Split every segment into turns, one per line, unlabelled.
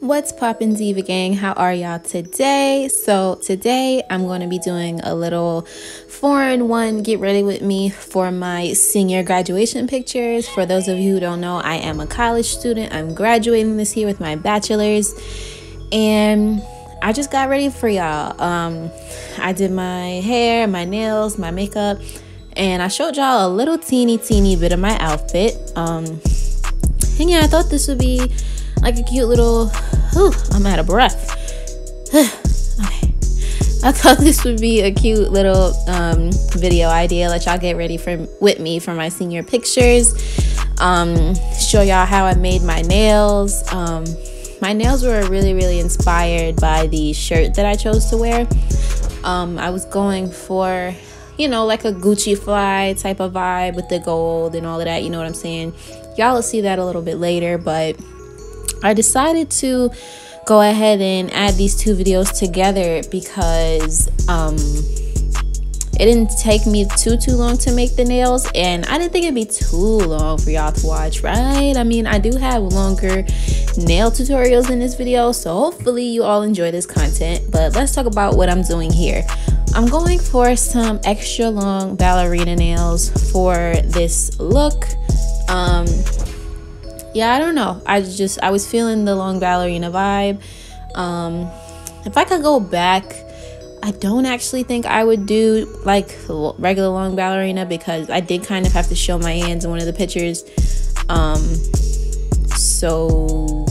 What's poppin' Diva Gang? How are y'all today? So today I'm going to be doing a little four-in-one get ready with me for my senior graduation pictures. For those of you who don't know, I am a college student. I'm graduating this year with my bachelor's and I just got ready for y'all. Um, I did my hair, my nails, my makeup, and I showed y'all a little teeny teeny bit of my outfit. Um, and yeah, I thought this would be like a cute little Whew, I'm out of breath. okay. I thought this would be a cute little um, video idea. Let y'all get ready for with me for my senior pictures. Um, show y'all how I made my nails. Um, my nails were really, really inspired by the shirt that I chose to wear. Um, I was going for, you know, like a Gucci fly type of vibe with the gold and all of that. You know what I'm saying? Y'all will see that a little bit later, but I decided to go ahead and add these two videos together because um, it didn't take me too too long to make the nails and I didn't think it'd be too long for y'all to watch right I mean I do have longer nail tutorials in this video so hopefully you all enjoy this content but let's talk about what I'm doing here I'm going for some extra long ballerina nails for this look um yeah, I don't know. I just I was feeling the long ballerina vibe. Um, if I could go back, I don't actually think I would do like regular long ballerina because I did kind of have to show my hands in one of the pictures. Um, so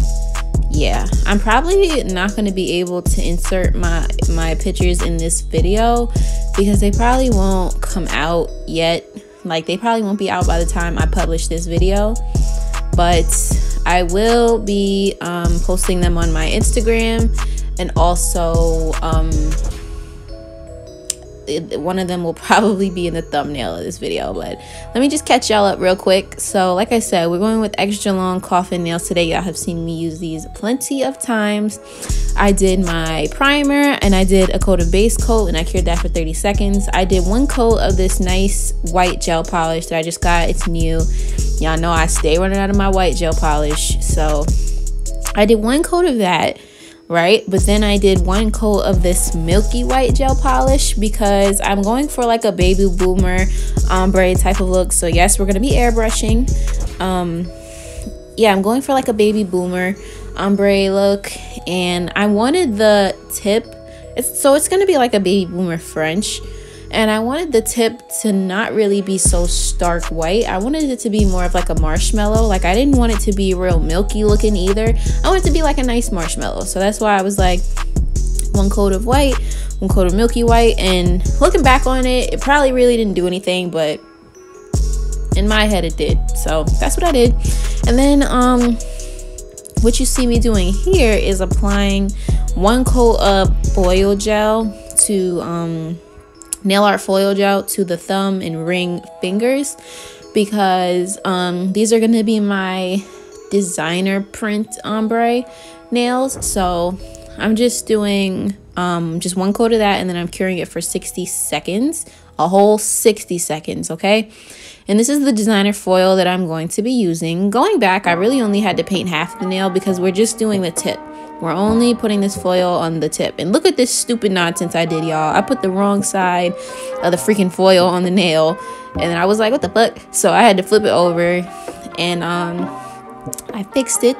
yeah, I'm probably not going to be able to insert my my pictures in this video because they probably won't come out yet. Like they probably won't be out by the time I publish this video but I will be um, posting them on my Instagram and also um, one of them will probably be in the thumbnail of this video but let me just catch y'all up real quick. So like i said we're going with extra long coffin nails today. Y'all have seen me use these plenty of times. I did my primer and i did a coat of base coat and i cured that for 30 seconds. I did one coat of this nice white gel polish that i just got. It's new. Y'all know i stay running out of my white gel polish so i did one coat of that right? But then I did one coat of this milky white gel polish because I'm going for like a baby boomer ombre type of look. So yes, we're going to be airbrushing. Um, yeah, I'm going for like a baby boomer ombre look. And I wanted the tip. It's, so it's going to be like a baby boomer French and I wanted the tip to not really be so stark white. I wanted it to be more of like a marshmallow. Like I didn't want it to be real milky looking either. I want it to be like a nice marshmallow. So that's why I was like one coat of white, one coat of milky white. And looking back on it, it probably really didn't do anything, but in my head it did. So that's what I did. And then um what you see me doing here is applying one coat of foil gel to um nail art foil gel to the thumb and ring fingers because um, these are going to be my designer print ombre nails. So I'm just doing um, just one coat of that and then I'm curing it for 60 seconds, a whole 60 seconds, okay? And this is the designer foil that I'm going to be using. Going back, I really only had to paint half the nail because we're just doing the tip. We're only putting this foil on the tip. And look at this stupid nonsense I did, y'all. I put the wrong side of the freaking foil on the nail. And then I was like, what the fuck? So I had to flip it over. And um, I fixed it.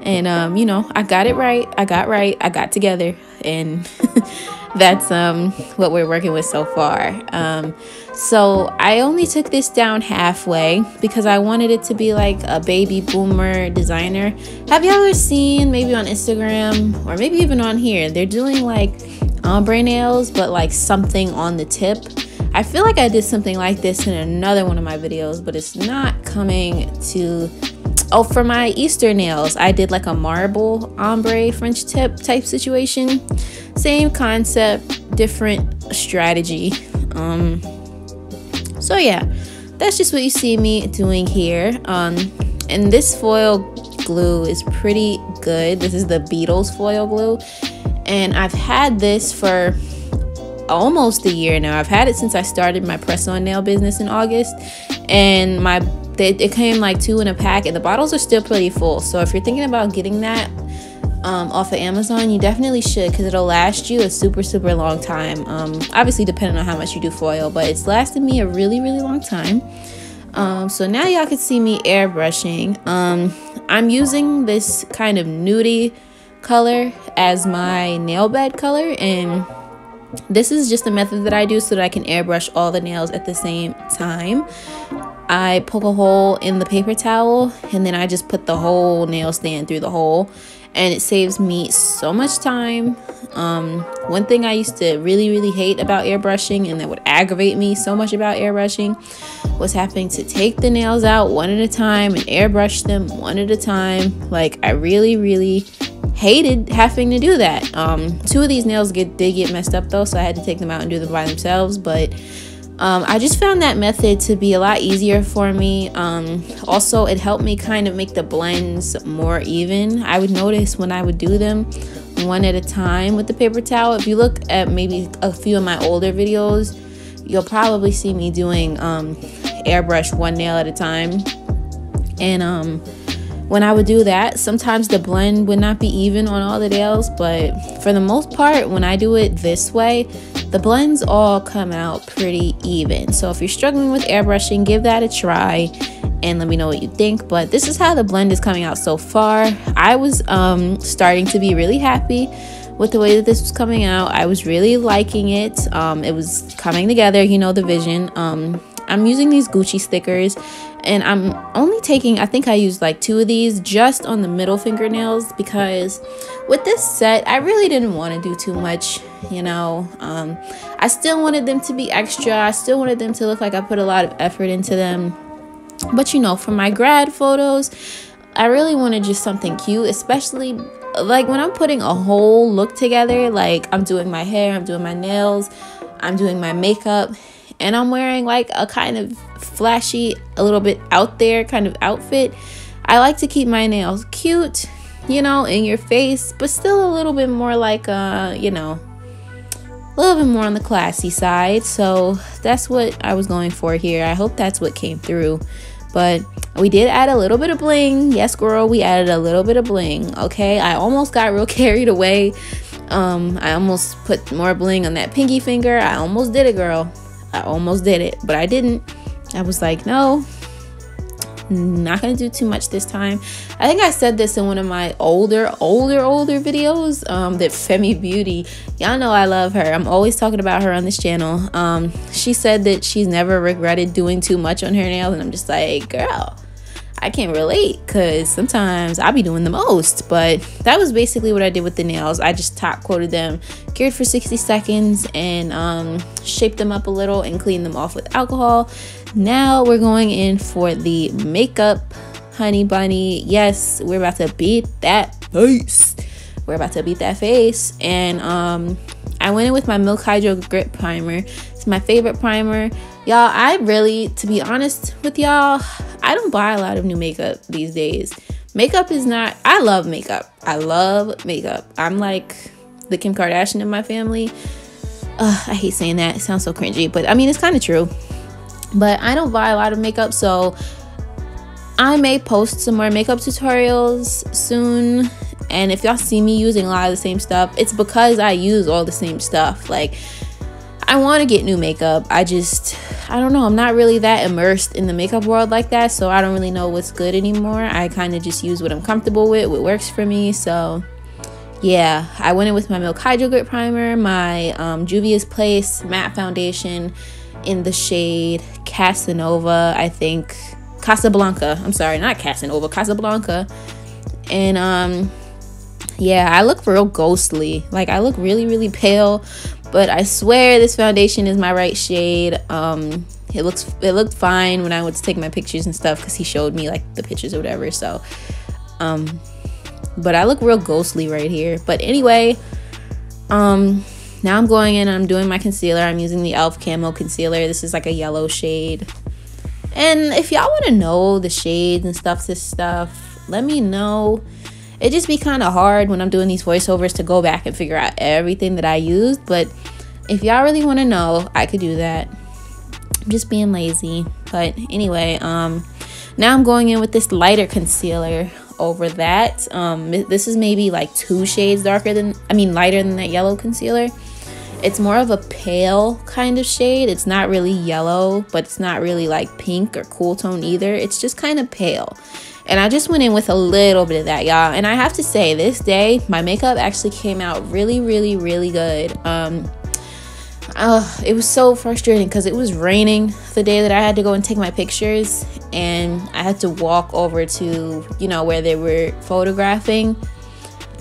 And, um, you know, I got it right. I got right. I got together. And that's um, what we're working with so far. Um, so I only took this down halfway because I wanted it to be like a baby boomer designer. Have you ever seen maybe on Instagram or maybe even on here? They're doing like ombre nails, but like something on the tip. I feel like I did something like this in another one of my videos, but it's not coming to Oh, for my Easter nails, I did like a marble ombre French tip type situation. Same concept, different strategy. Um, so yeah, that's just what you see me doing here. Um, and this foil glue is pretty good. This is the Beetles foil glue. And I've had this for almost a year now. I've had it since I started my press on nail business in August, and my it came like two in a pack, and the bottles are still pretty full. So if you're thinking about getting that um, off of Amazon, you definitely should because it'll last you a super super long time. Um, obviously, depending on how much you do foil, but it's lasted me a really really long time. Um, so now y'all can see me airbrushing. Um, I'm using this kind of nudie color as my nail bed color and this is just a method that I do so that I can airbrush all the nails at the same time. I poke a hole in the paper towel and then I just put the whole nail stand through the hole and it saves me so much time. Um, one thing I used to really, really hate about airbrushing and that would aggravate me so much about airbrushing was having to take the nails out one at a time and airbrush them one at a time. Like, I really, really hated having to do that. Um, two of these nails get did get messed up though, so I had to take them out and do them by themselves. But um, I just found that method to be a lot easier for me. Um, also, it helped me kind of make the blends more even. I would notice when I would do them one at a time with the paper towel. If you look at maybe a few of my older videos, you'll probably see me doing um, airbrush one nail at a time. And um, when I would do that, sometimes the blend would not be even on all the nails, but for the most part, when I do it this way, the blends all come out pretty even. So if you're struggling with airbrushing, give that a try and let me know what you think. But this is how the blend is coming out so far. I was um, starting to be really happy with the way that this was coming out. I was really liking it. Um, it was coming together, you know, the vision. Um, I'm using these Gucci stickers and I'm only taking I think I used like two of these just on the middle fingernails because with this set I really didn't want to do too much you know? Um, I still wanted them to be extra. I still wanted them to look like I put a lot of effort into them. But you know for my grad photos I really wanted just something cute especially like when I'm putting a whole look together like I'm doing my hair I'm doing my nails I'm doing my makeup and I'm wearing like a kind of flashy, a little bit out there kind of outfit. I like to keep my nails cute, you know, in your face, but still a little bit more like, uh, you know, a little bit more on the classy side. So that's what I was going for here. I hope that's what came through. But we did add a little bit of bling. Yes, girl, we added a little bit of bling. Okay, I almost got real carried away. Um, I almost put more bling on that pinky finger. I almost did it, girl. I almost did it, but I didn't. I was like, no, not gonna do too much this time. I think I said this in one of my older, older, older videos. Um, that Femi Beauty, y'all know I love her. I'm always talking about her on this channel. Um, she said that she's never regretted doing too much on her nails, and I'm just like, girl, I can't relate because sometimes I'll be doing the most. But that was basically what I did with the nails. I just top coated them, cured for 60 seconds, and um, shaped them up a little and cleaned them off with alcohol. Now we're going in for the makeup, honey bunny. Yes, we're about to beat that face. We're about to beat that face. And um, I went in with my Milk Hydro Grip Primer. It's my favorite primer. Y'all, I really, to be honest with y'all, I don't buy a lot of new makeup these days. Makeup is not, I love makeup. I love makeup. I'm like the Kim Kardashian in my family. I hate saying that. It sounds so cringy, but I mean, it's kind of true. But I don't buy a lot of makeup, so I may post some more makeup tutorials soon. And if y'all see me using a lot of the same stuff, it's because I use all the same stuff. Like, I want to get new makeup. I just, I don't know. I'm not really that immersed in the makeup world like that, so I don't really know what's good anymore. I kind of just use what I'm comfortable with, what works for me. So, yeah, I went in with my Milk Hydro Grip Primer, my um, Juvia's Place matte foundation in the shade Casanova, I think. Casablanca. I'm sorry, not Casanova, Casablanca. And um yeah, I look real ghostly. Like I look really really pale, but I swear this foundation is my right shade. Um, it looks it looked fine when I to take my pictures and stuff because he showed me like the pictures or whatever. So, um, but I look real ghostly right here. But anyway, um, now I'm going in. I'm doing my concealer. I'm using the Elf Camo Concealer. This is like a yellow shade. And if y'all want to know the shades and stuff, this stuff, let me know it just be kind of hard when I'm doing these voiceovers to go back and figure out everything that I used. But if y'all really want to know, I could do that. I'm just being lazy. But anyway, um, now I'm going in with this lighter concealer over that. Um, this is maybe like two shades darker than, I mean, lighter than that yellow concealer. It's more of a pale kind of shade. It's not really yellow, but it's not really like pink or cool tone either. It's just kind of pale. And I just went in with a little bit of that, y'all. And I have to say, this day, my makeup actually came out really, really, really good. Um, uh, it was so frustrating because it was raining the day that I had to go and take my pictures. And I had to walk over to, you know, where they were photographing.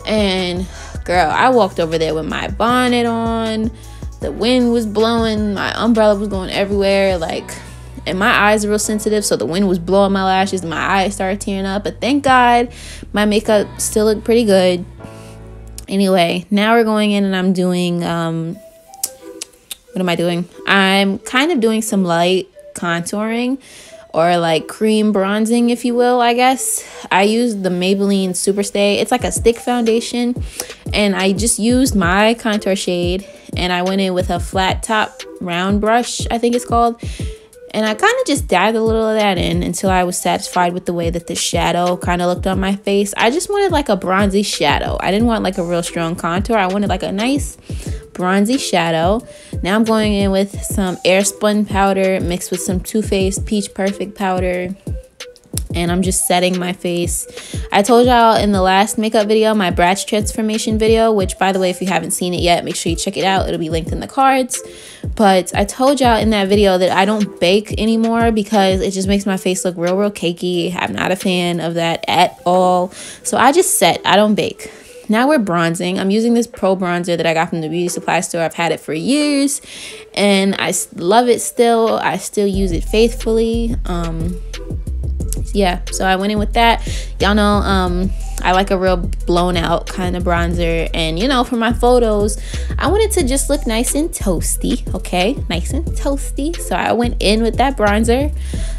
And girl, I walked over there with my bonnet on. The wind was blowing. My umbrella was going everywhere. Like, and my eyes are real sensitive, so the wind was blowing my lashes. My eyes started tearing up, but thank God my makeup still looked pretty good. Anyway, now we're going in and I'm doing um what am I doing? I'm kind of doing some light contouring or like cream bronzing, if you will, I guess. I used the Maybelline Superstay. It's like a stick foundation, and I just used my contour shade and I went in with a flat top round brush, I think it's called, and I kind of just dabbed a little of that in until I was satisfied with the way that the shadow kind of looked on my face. I just wanted like a bronzy shadow. I didn't want like a real strong contour. I wanted like a nice bronzy shadow. Now I'm going in with some Airspun powder mixed with some Too Faced Peach Perfect powder and I'm just setting my face. I told y'all in the last makeup video, my Bratz transformation video, which by the way, if you haven't seen it yet, make sure you check it out. It'll be linked in the cards. But I told y'all in that video that I don't bake anymore because it just makes my face look real, real cakey. I'm not a fan of that at all. So I just set, I don't bake. Now we're bronzing. I'm using this Pro Bronzer that I got from the beauty supply store. I've had it for years and I love it still. I still use it faithfully. Um, yeah, so I went in with that. Y'all know um I like a real blown out kind of bronzer and you know for my photos I wanted to just look nice and toasty okay nice and toasty so I went in with that bronzer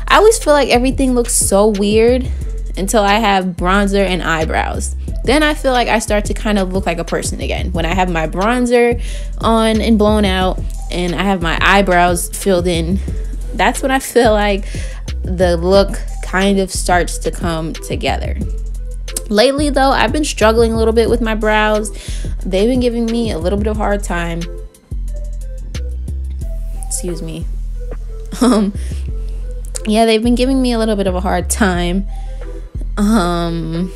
I always feel like everything looks so weird until I have bronzer and eyebrows then I feel like I start to kind of look like a person again when I have my bronzer on and blown out and I have my eyebrows filled in that's when I feel like the look kind of starts to come together. Lately, though, I've been struggling a little bit with my brows. They've been giving me a little bit of hard time. Excuse me. Um, yeah, they've been giving me a little bit of a hard time. Um,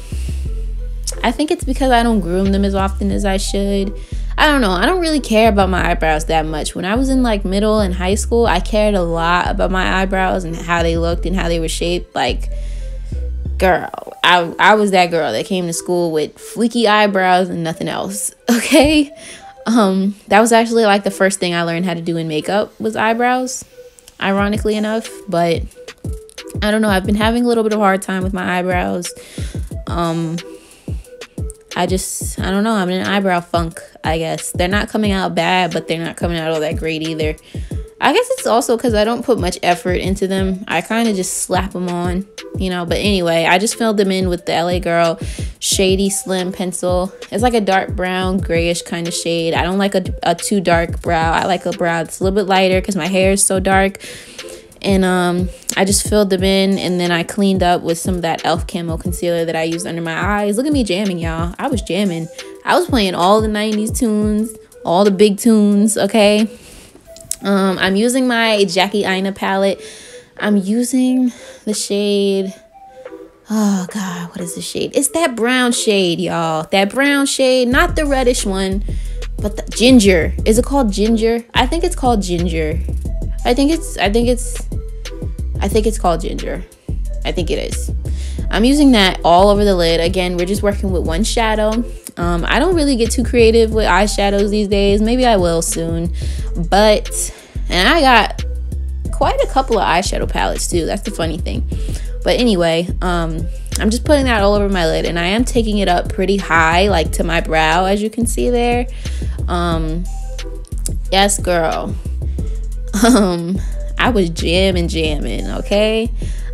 I think it's because I don't groom them as often as I should. I don't know. I don't really care about my eyebrows that much. When I was in like middle and high school, I cared a lot about my eyebrows and how they looked and how they were shaped. Like, girl, I, I was that girl that came to school with fleeky eyebrows and nothing else. Okay. Um, that was actually like the first thing I learned how to do in makeup was eyebrows, ironically enough. But I don't know. I've been having a little bit of hard time with my eyebrows. Um, I just, I don't know. I'm in an eyebrow funk, I guess. They're not coming out bad, but they're not coming out all that great either. I guess it's also because I don't put much effort into them. I kind of just slap them on, you know. But anyway, I just filled them in with the LA Girl Shady Slim Pencil. It's like a dark brown, grayish kind of shade. I don't like a, a too dark brow. I like a brow that's a little bit lighter because my hair is so dark and um, I just filled them in and then I cleaned up with some of that e.l.f. camo concealer that I used under my eyes. Look at me jamming, y'all. I was jamming. I was playing all the 90s tunes, all the big tunes, okay? Um, I'm using my Jackie Aina palette. I'm using the shade... Oh, God, what is the shade? It's that brown shade, y'all. That brown shade, not the reddish one, but the ginger. Is it called ginger? I think it's called ginger. I think it's I think it's I think it's called ginger. I think it is. I'm using that all over the lid. Again, we're just working with one shadow. Um, I don't really get too creative with eyeshadows these days. Maybe I will soon. But, and I got quite a couple of eyeshadow palettes too. That's the funny thing. But anyway, um, I'm just putting that all over my lid and I am taking it up pretty high, like to my brow, as you can see there. Um, yes, girl um i was jamming jamming okay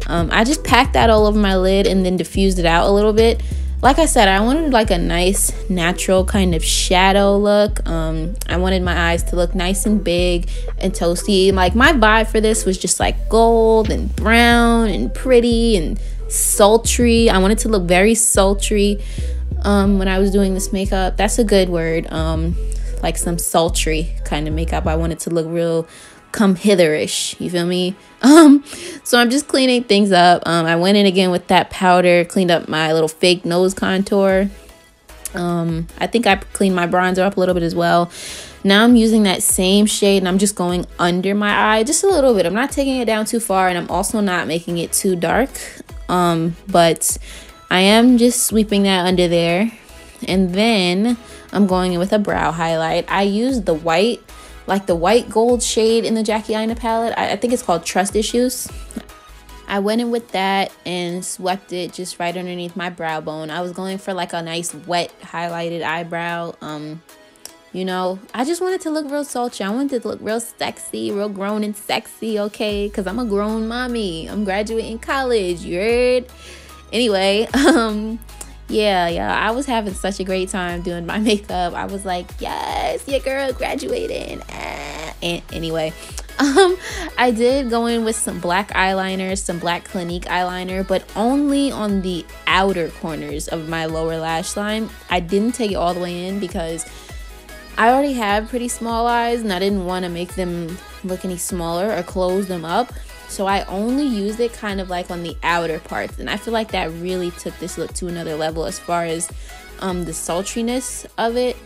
um i just packed that all over my lid and then diffused it out a little bit like I said, I wanted like a nice natural kind of shadow look. Um, I wanted my eyes to look nice and big and toasty. Like my vibe for this was just like gold and brown and pretty and sultry. I wanted to look very sultry um, when I was doing this makeup. That's a good word. Um, like some sultry kind of makeup. I wanted to look real come hitherish. You feel me? Um, so I'm just cleaning things up. Um, I went in again with that powder, cleaned up my little fake nose contour. Um, I think I cleaned my bronzer up a little bit as well. Now I'm using that same shade and I'm just going under my eye just a little bit. I'm not taking it down too far and I'm also not making it too dark. Um, but I am just sweeping that under there. And then I'm going in with a brow highlight. I used the white like the white gold shade in the Jackie Aina palette. I, I think it's called Trust Issues. I went in with that and swept it just right underneath my brow bone. I was going for like a nice wet highlighted eyebrow. Um, you know, I just wanted to look real sultry. I wanted to look real sexy, real grown and sexy, okay? Because I'm a grown mommy. I'm graduating college, you heard? Anyway, um, yeah, yeah, I was having such a great time doing my makeup. I was like, yes, your girl graduating. And anyway, um, I did go in with some black eyeliner, some black Clinique eyeliner, but only on the outer corners of my lower lash line. I didn't take it all the way in because I already have pretty small eyes and I didn't want to make them look any smaller or close them up. So I only used it kind of like on the outer parts. And I feel like that really took this look to another level as far as um, the sultriness of it.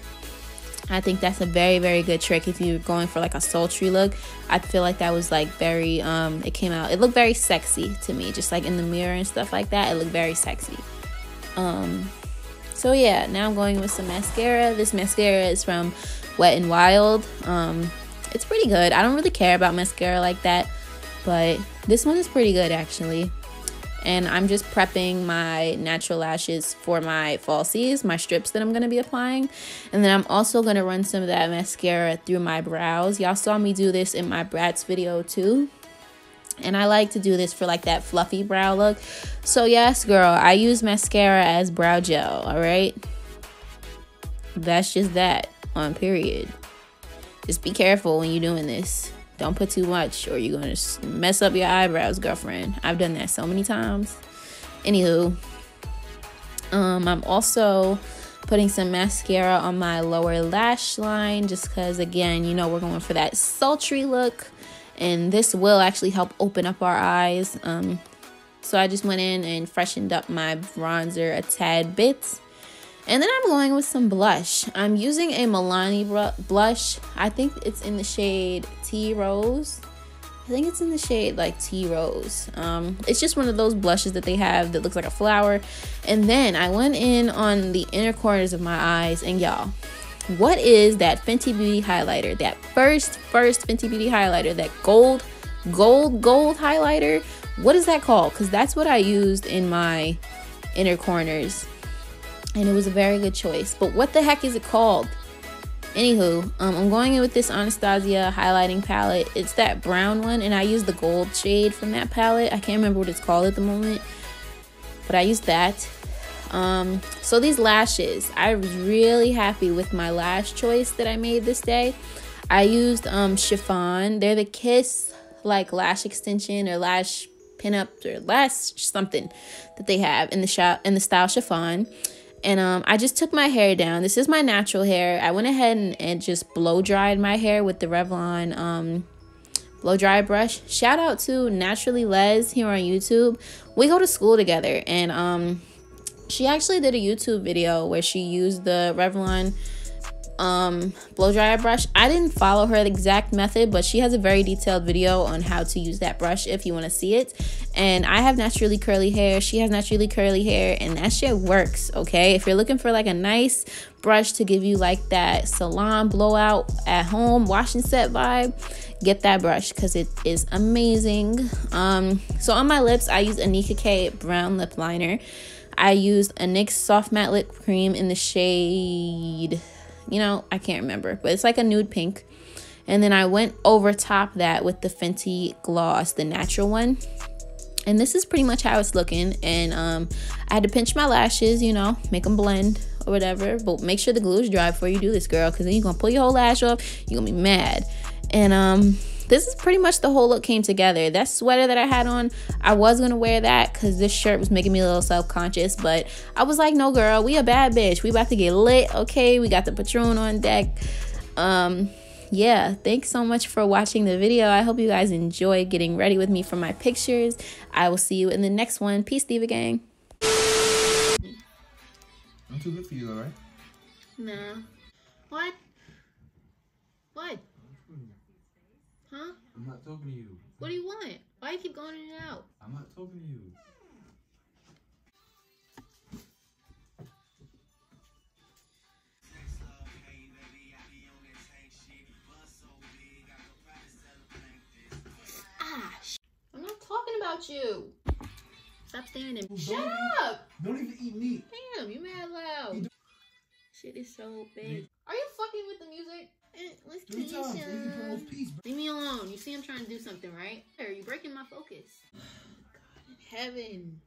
I think that's a very, very good trick if you're going for like a sultry look. I feel like that was like very, um, it came out, it looked very sexy to me, just like in the mirror and stuff like that. It looked very sexy. Um, so yeah, now I'm going with some mascara. This mascara is from Wet n Wild. Um, it's pretty good. I don't really care about mascara like that but this one is pretty good actually and I'm just prepping my natural lashes for my falsies, my strips that I'm going to be applying. And then I'm also going to run some of that mascara through my brows. Y'all saw me do this in my Bratz video too. And I like to do this for like that fluffy brow look. So yes, girl, I use mascara as brow gel, all right? That's just that on period. Just be careful when you're doing this. Don't put too much or you're to mess up your eyebrows, girlfriend. I've done that so many times. Anywho, um, I'm also putting some mascara on my lower lash line just because, again, you know, we're going for that sultry look. And this will actually help open up our eyes. Um, so I just went in and freshened up my bronzer a tad bit. And then I'm going with some blush. I'm using a Milani blush. I think it's in the shade Tea Rose. I think it's in the shade like Tea Rose. Um, it's just one of those blushes that they have that looks like a flower. And then I went in on the inner corners of my eyes. And y'all, what is that Fenty Beauty highlighter? That first, first Fenty Beauty highlighter. That gold, gold, gold highlighter. What is that called? Because that's what I used in my inner corners and it was a very good choice. But what the heck is it called? Anywho, um, I'm going in with this Anastasia highlighting palette. It's that brown one, and I use the gold shade from that palette. I can't remember what it's called at the moment, but I used that. Um, so these lashes, I was really happy with my lash choice that I made this day. I used um, chiffon. They're the Kiss like lash extension or lash pinup or lash something that they have in the shop in the style chiffon and um, I just took my hair down. This is my natural hair. I went ahead and, and just blow dried my hair with the Revlon um, blow dry brush. Shout out to Naturally Les here on YouTube. We go to school together, and um, she actually did a YouTube video where she used the Revlon um, blow dryer brush. I didn't follow her exact method, but she has a very detailed video on how to use that brush if you want to see it. And I have naturally curly hair. She has naturally curly hair, and that shit works, okay? If you're looking for like a nice brush to give you like that salon blowout at home washing set vibe, get that brush because it is amazing. Um, so on my lips, I use Anika K brown lip liner. I used a NYX soft matte lip cream in the shade you know, I can't remember, but it's like a nude pink. And then I went over top that with the Fenty gloss, the natural one. and this is pretty much how it's looking and um i had to pinch my lashes you know make them blend or whatever but make sure the glue is dry before you do this girl because then you're gonna pull your whole lash off you're gonna be mad and um this is pretty much the whole look came together that sweater that i had on i was gonna wear that because this shirt was making me a little self-conscious but i was like no girl we a bad bitch we about to get lit okay we got the patron on deck um yeah, thanks so much for watching the video. I hope you guys enjoy getting ready with me for my pictures. I will see you in the next one. Peace, Diva Gang.
I'm too good for you, all right?
Nah. What? What? Huh?
I'm not talking to you.
What do you want? Why you keep going in and out?
I'm not talking to you.
Ah, I'm not talking about you. Stop standing.
Don't
Shut
even-
up!
Don't even eat meat.
Damn, you mad loud. Shit is so big. Are you fucking with the music? Let's
Three
kiss
times.
ya.
Easy promotes peace, bro.
Leave me alone. You see I'm trying to do something, right? Are you breaking my focus? God in heaven.